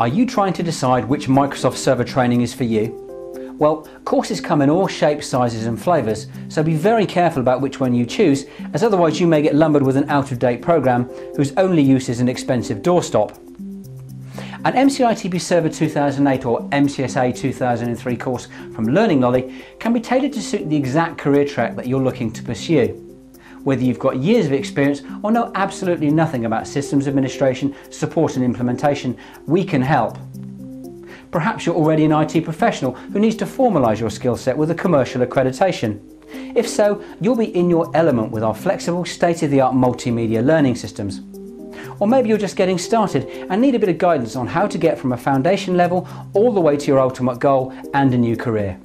Are you trying to decide which Microsoft Server training is for you? Well, courses come in all shapes, sizes and flavours, so be very careful about which one you choose, as otherwise you may get lumbered with an out-of-date programme whose only use is an expensive doorstop. An MCITP Server 2008 or MCSA 2003 course from Learning Lolly can be tailored to suit the exact career track that you're looking to pursue whether you've got years of experience or know absolutely nothing about systems administration, support and implementation, we can help. Perhaps you're already an IT professional who needs to formalise your skill set with a commercial accreditation. If so, you'll be in your element with our flexible, state-of-the-art multimedia learning systems. Or maybe you're just getting started and need a bit of guidance on how to get from a foundation level all the way to your ultimate goal and a new career.